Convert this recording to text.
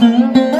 Música mm-hmm.